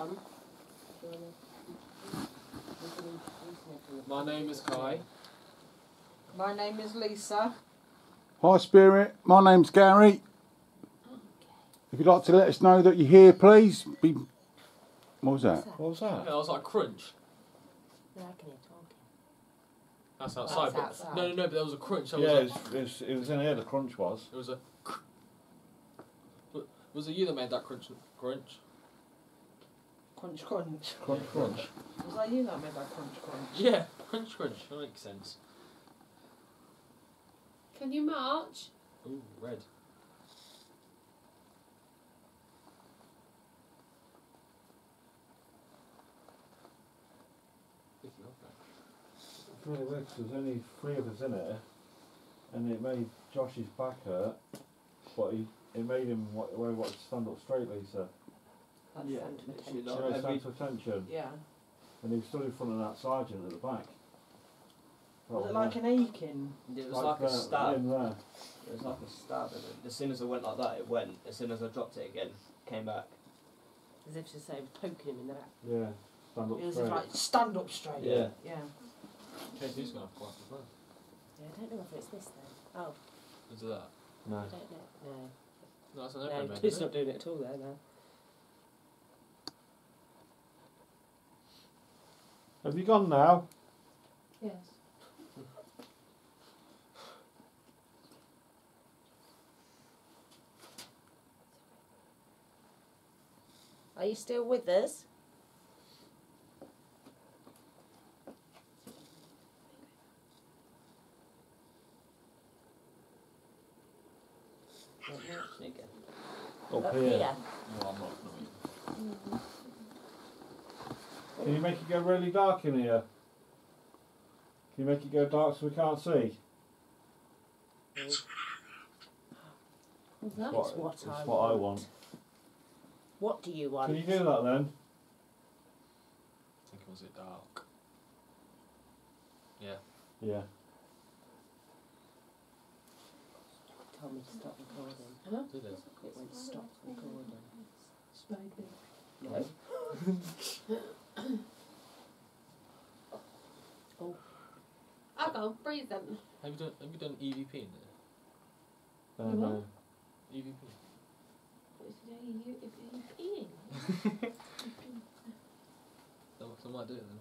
come. My name is Kai. My name is Lisa. Hi, Spirit. My name's Gary. If you'd like to let us know that you're here, please be. What was that? What was Yeah, that? I was like crunch. Yeah, I can hear talking. That's outside. That's but, outside. No, no, no. But there was a crunch. There Yeah, was it was, it, was, it was in here, the crunch was. it was a. Was it you that made that crunch? Crunch. Crunch, crunch. Crunch, crunch. Was that you that made that crunch, crunch? Yeah, crunch, crunch. That makes sense. Can you march? Ooh, red. Picking up there. Really weird 'cause there's only three of us in it, and it made Josh's back hurt, but he, it made him wa- wa- wa- stand up straight, Lisa. That's Yeah, fun to literally attention. You every- stand to attention, Yeah. and he was stood in front of that sergeant at the back. Was it like an aching? It was like, a uh, stab. There. It was like a stab. And it- as soon as I went like that, it went. As soon as I dropped it again, came back. As if to say, poking him in the back. Yeah, stand up It was straight. like stand up straight. Yeah. Yeah. KT's gonna have class as well. Yeah, I don't know if it's this then. Oh, Is it that? No. I don't know. No. No, that's an No, every he's isn't not doing it at all there, no. Have you gone now? Yes. Are you still with us? Went marching again. Up, Up here. here. it? No, I'm not. No. Can you make it go really dark in here? Can you make it go dark so we can't see? That's What- what, it's I, what want. I want. What do you want? Can you do that then? I think it was it dark. Yeah. Yeah. Told me to stop recording. Hello? Did it? It went stop recording. Maybe. No. I'll go. Them. Have you done? Have you done EVP in there? Uh, no. EVP. What is it? Are you, are you peeing? So, so I might do it then.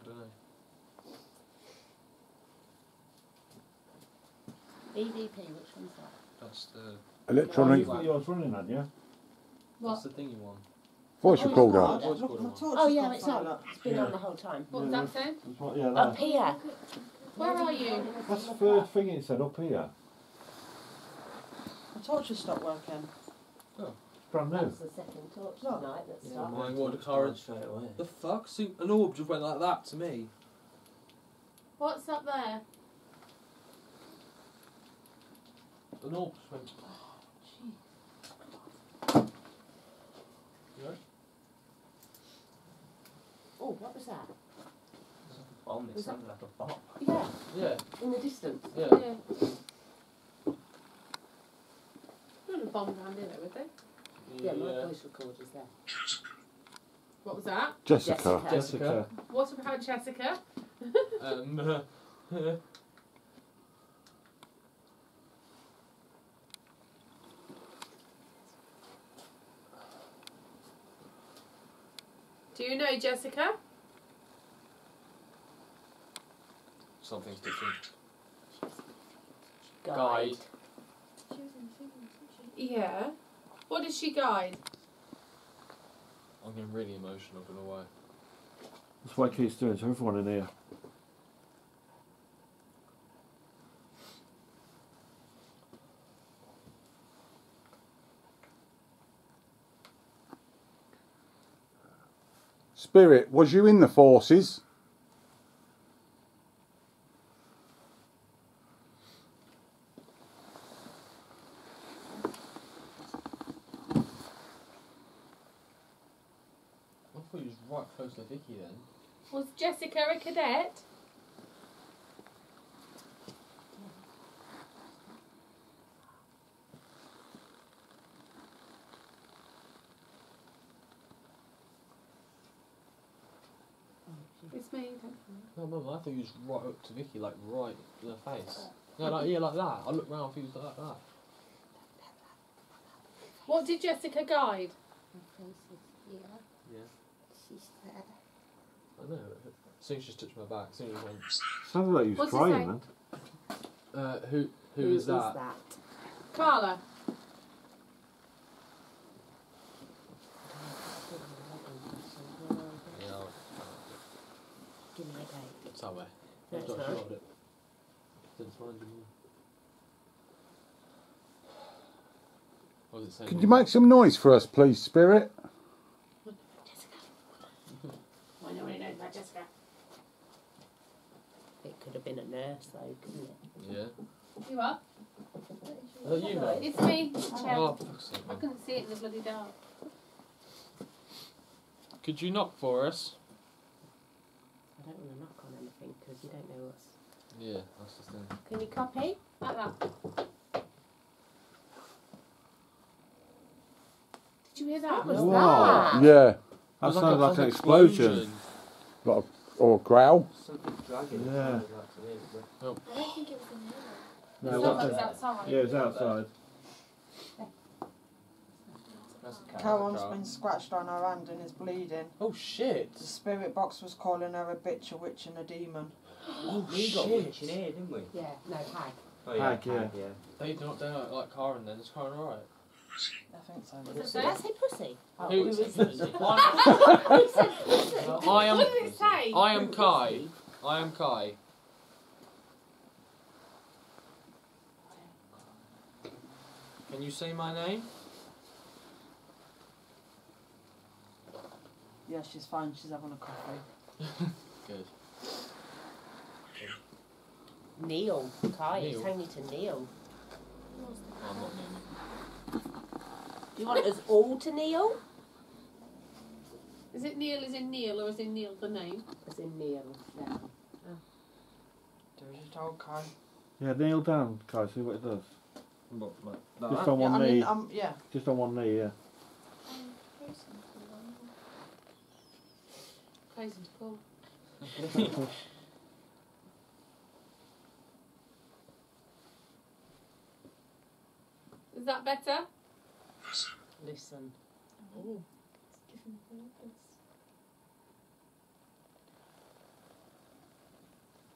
I don't know. EVP, which one's that? That's the. Oh, Electronic you've got yours running, hadn't you? What's What? the thing you want? voice Oh, recorder. God. Voice Look, recorder my one. torch Oh yeah, gone it's on. It's been Yeah. on the whole time. What was that saying? That's what, Up here. Where are you? That's the third thing it said up here. My torch has stopped working. Oh. Brand new. That's the second torch Look. tonight that Yeah, started. mine what the car straight away. The fuck? See, an orb just went like that to me. What's up there? An orb just went. Oh, you alright? Oh, what was that? Bomb. It Was that- sounded like a bomb. Yeah, Yeah. in the distance. Yeah. Yeah. Not a bomb down here, though, would they? Yeah, my voice recorder's there. What was that? Jessica. Jessica. Jessica. What about Jessica? Um. Do you know Jessica? Something's different. Guide. Guide. Yeah. What does she guide? I'm getting really emotional. I don't know why. That's what Keith's doing to everyone in here. Spirit, was you in the forces? I thought you was right Vicky then. Was Jessica a cadet? It's me. Don't No, Mum, I think he was right up to Vicky, like right in her face. Oh. No, like yeah, like that. I looked round, he was like that. What did Jessica guide? My face is here. Yeah. She's there. I know. As soon as she just touched my back, as soon as he went, Sounded like you was What's it crying say? then. uh, who who is that? Carla. Yeah, I'll- Give me a date. it's that way. No, I've it's got not. shot of it. Didn't mind you. What was it saying? Could you make some noise for us, please, Spirit? I know what he knows about Jessica. It could have been a nurse though, couldn't it? Yeah. You are? Oh, you know. It's me. Cheryl. Oh, for fuck's sake, I man. couldn't see it in the bloody dark. Could you knock for us? I don't want to knock on anything because you don't know what's. Yeah, that's the thing. Can you copy? Like that. Did you hear that? What was Wow. that? Yeah. That Sounds sounded like an an explosion. Like a, or a growl. Something dragging. Yeah. Sounded like to me, but- I don't think it was in here. No, Someone what was outside. Yeah, it's outside. That's a cat Cohen's trap. been scratched on her hand and is bleeding. Oh shit! The spirit box was calling her a bitch, a witch, and a demon. Oh We got shit! witch in here, didn't we? Yeah, no, hag. Oh yeah, Hag, yeah. yeah. They don't, they don't like Karen then. Is Karen alright? I think so. What's it Did say? I say pussy? Oh, Who- who is it? I, Who said pussy? I am. What did it say? I am Kai. I am Kai. Can you say my name? Yeah, she's fine. She's having a coffee. Good. Neil. Kai, it's Neil. only to Neil. I'm not naming. Do you want us all to kneel? Is it Neil as in Neil or is in Neil the name? As in Neil. Yeah. Do as you're told, Kai. Yeah, kneel down, Kai, see what it does. What, like Just that? on Yeah, one I knee. mean, um, yeah. Just on one knee, yeah. Crazy to call. Is that better? Listen. Oh.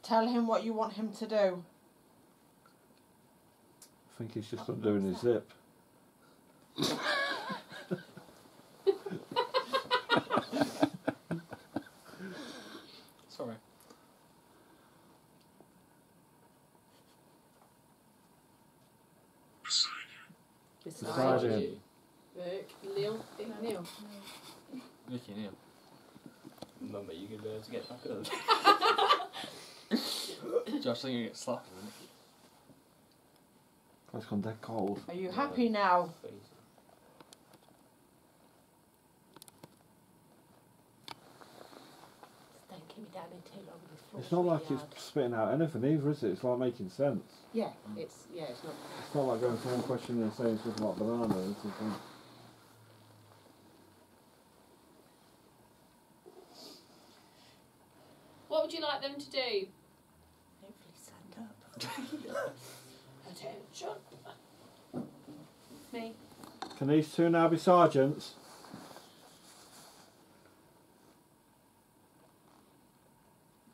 Tell him what you want him to do. I think he's just undoing his zip. Sorry. Listen. Beside him. Vicky. Look, Neil. Big Neil. Vicky Neil. Mummy, you can learn to get back up. Josh, think you get slapped. isn't it? That's gone dead cold. Are you happy now? Don't keep me down in too long before. It's not like it's spitting out anything either, is it? It's like making sense. Yeah, it's yeah, it's not. It's not like going from one question and saying something like banana and something. What would you like them to do? Hopefully stand up. Attention. Me. Can these two now be sergeants?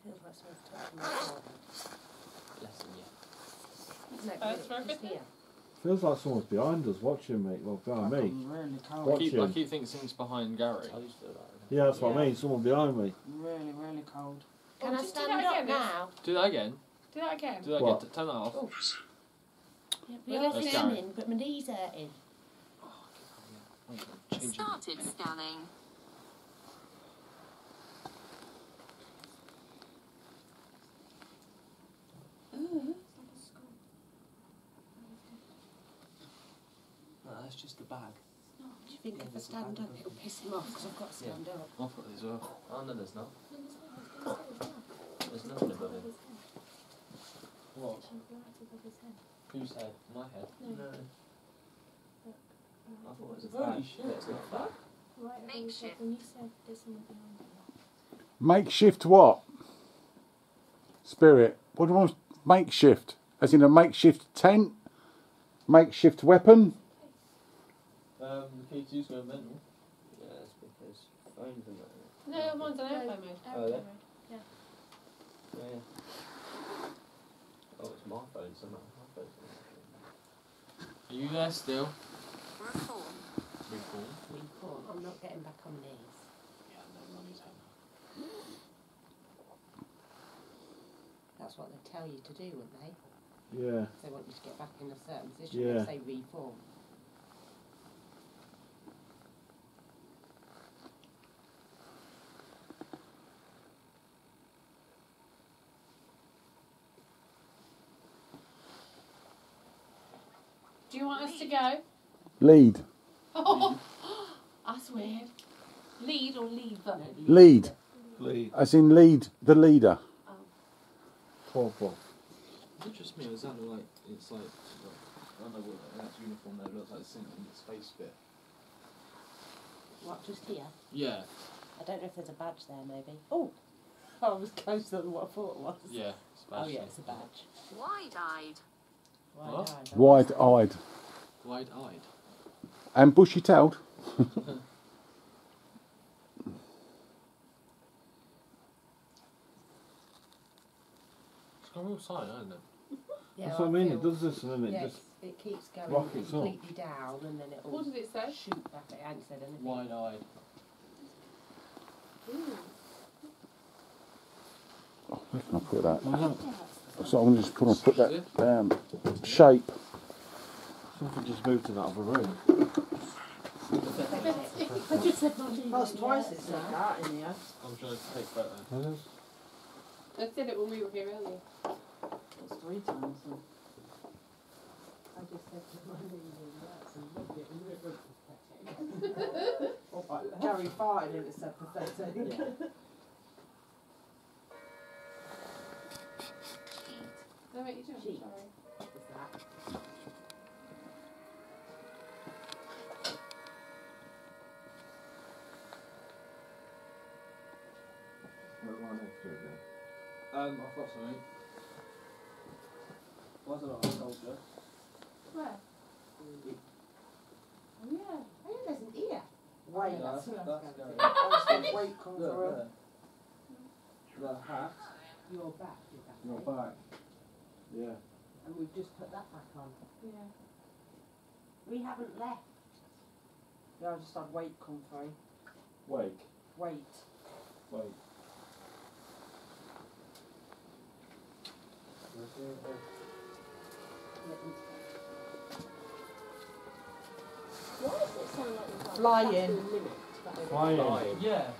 Feels like someone's touching my forehead. Bless him, yeah. No, really, it's very just good. here. Feels like someone's behind us watching me. Well, behind me. I'm really cold. I keep, I keep thinking it's behind Gary. I used to do that. Yeah, that's what I mean. Someone behind me. Really, really cold. Can Oh, I do- do stand that up again, now? Do that again. Do that again. Do that What? again. Turn that off. Yeah, we we are are Let's go. filming, but my knees hurting. Change. Started scanning. No, that's just the bag. Do you think if I stand up it'll piss him off because I've got to stand up? I've got these well. Oh no, there's not. There's nothing above him. What? Whose head? My head. No. I thought it was a Holy shit. but It's not a. Makeshift. When you said there's someone behind. Makeshift what? Spirit. What do you want? Makeshift. As in a makeshift tent? Makeshift weapon? Um, the K2's going mental. Yeah, it's because phones and that. No, mine's on airplane mode. Oh, yeah? Yeah. Yeah, yeah. Oh, it's my phone somehow. My phone's Are you there still? Reform. Recall. Report. I'm not getting back on these. Yeah, no money's happening. That's what they tell you to do, wouldn't they? Yeah. They want you to get back in a certain position. Yeah. They say reform. Do you want us to go? Lead. Oh, that's weird. Lead or leave? Lead. Lead. As in lead the leader. Oh. Four, four. It interests me, is that like, it's like, like I don't know what that uniform there looks like, it's in in its face bit. What, just here? Yeah, I don't know if there's a badge there, maybe. Oh! I was closer than what I thought it was. yeah. Oh, yeah, it's a badge. Wide-eyed. What? Wide-eyed. Wide eyed. Wide eyed. And bushy tailed. It's got a real sign, hasn't it? Yeah, That's what I mean. It does this and then it yeah, just. it keeps going rockets up. completely down and then it'll What did it say? shoot back. It hasn't said anything. Wide eyed. Oh, where can I put that? Why not? So I'm going to just put, on, put that um, shape. Something just moved to that other room. I just said not. That's twice it's said that in here. I'm trying to take photos. I said it when we were here earlier. That's three times. then. I just said to my leading that's a look at and it looks pathetic. Oh, but Gary farted and it said pathetic. No, wait, you don't. Sorry. Right next to it. Um, I've got something. Why is it not a soldier? Where? Oh yeah. Oh, yeah, there's an ear. Wait, No, that's that's, that's Gary. That's the weight come Look through. The hat. Your back, your back. Your back. Yeah. And we've just put that back on. Yeah. We haven't left. Yeah, I just had weight come through. Wake. Weight. Wake. Why does it sound like we've got Flying. a? Flying. Flying. Yeah.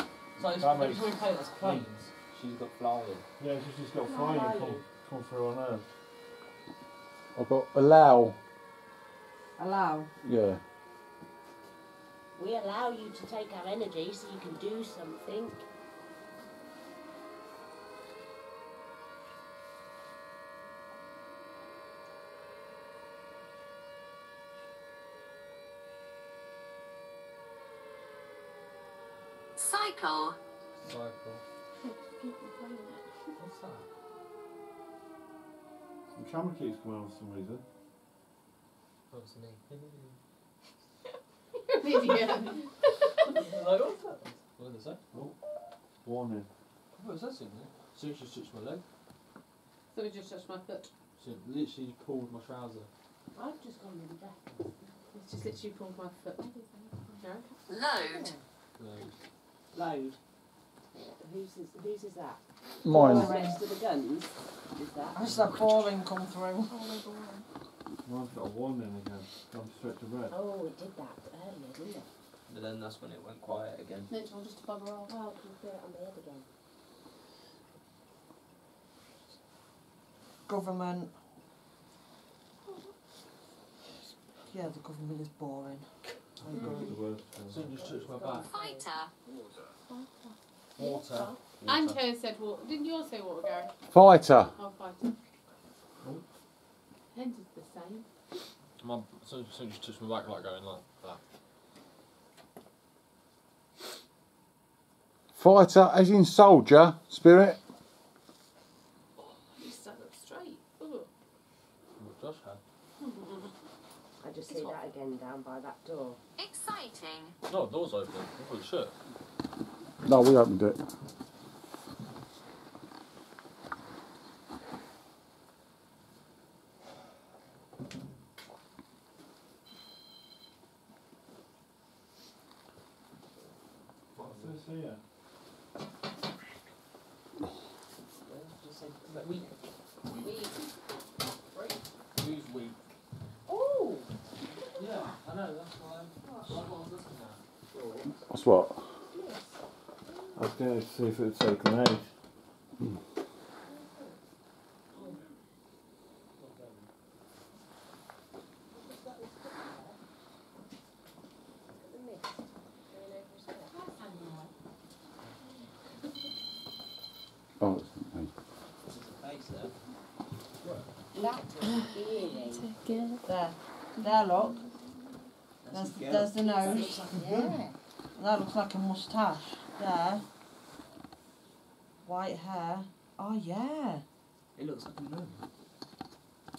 So it's, That every makes- time we play it, that's planes. She's got flying. Yeah, she's just got flying come, come through on Earth. I've got allow. Allow. Yeah. We allow you to take our energy so you can do something. Cycle. Cycle. What's that? Some camera keeps coming on for some reason. That's me. Idiot. like, what's that? What did it say? Oh, warning. I thought it said something. As soon as she touched my leg, So we just touched my foot. she literally pulled my trouser. I've just gone really breathless. It's just literally pulled my foot. No. Load. No. Load. Whose is, whose is that? Mine. The rest of the guns? Is that? I just had boring come through. Mine's got a warning again. Gone straight to red. Oh, it did that earlier, didn't it? But then that's when it went quiet again. Next one, just to bugger off. Well, we'll do it on the head again. Government. Yeah, the government is boring. I That's agree. the worst. So just touched my back. Fighter. Water. And her said water. Didn't yours say water, Gary? Fighter. I'll fight it. Oh. Hens is the same. My, so, so just touched my back like going like that. Fighter, as in soldier, spirit. You stand up straight. Ugh. What Josh had. I just see that again down by that door. Exciting. No, the door's open. I thought it shut. No, we opened it. What's this here? Just say, is that weak? Weak. Who's weak? Oh! Yeah, I know, that's why I'm, that's what I was looking at. That's what? I was going to see if it would say grenade. Oh, it's me. That's eerie. There. There, look. There's, there's the nose. Yeah. That looks like a moustache. There. White hair. Oh, yeah. It looks like a gnome.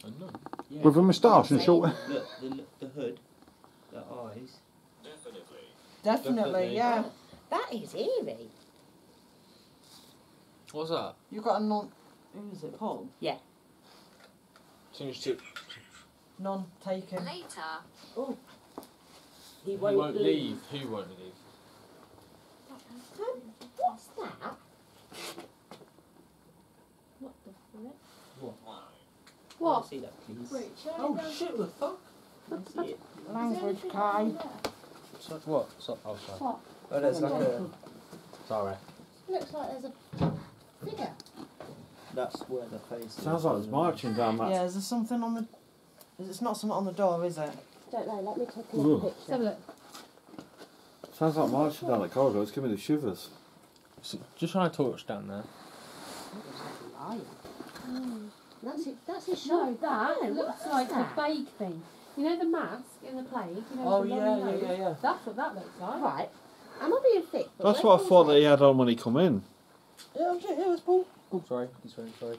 I know. Yeah. With a moustache and short. hair. Look, the, the hood, the eyes. Definitely, Definitely. yeah. That is eerie. What's that? You've got a non. Who is it? Paul? Yeah. Change to. Non taken. Later. He He won't, won't leave. Who won't leave? What's that? What the frick? What? What? See that, please. Wait, Oh shit! The fuck? Let's. Language, Kai. So, what? So, oh, sorry. What? Oh, there's like a. Sorry. Looks like there's a figure. That's where the face. is. Sounds like it's marching down that. Yeah, is there something on the. Is It's not something on the door, is it? Don't know, let me take Ooh. another Let's have picture. a look. Sounds like marching down the corridor. It's giving me the shivers. So, just trying to torch down there. Mm. That's it. That's a No, that No, looks like that? the plague thing. You know the mask in the plague? You know, Oh yeah, yeah, nose? yeah, yeah. That's what that looks like. Right. I'm not being thick? That's what I thought that he had on when he come in. Yeah, yeah, yeah, it's Paul. Oh, sorry. He's sorry, sorry.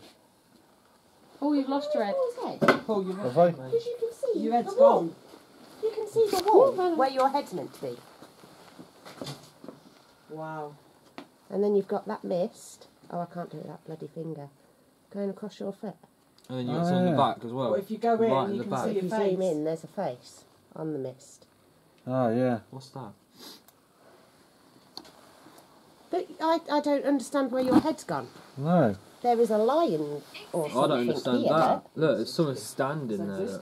Oh, you've lost your head. Where's his head? Paul, you Have I? Because you can see Your the head's wall. gone. You can see the wall where your head's meant to be. Wow. And then you've got that mist. Oh, I can't do it, that bloody finger. Going across your foot. And then you Oh, got on yeah. the back as well. But if you go in, right in you the can back. see If your you face. zoom in, there's a face on the mist. Oh, yeah. What's that? But I, I don't understand where your head's gone. No. There is a lion or something I don't understand here. that. Look, there's someone standing there.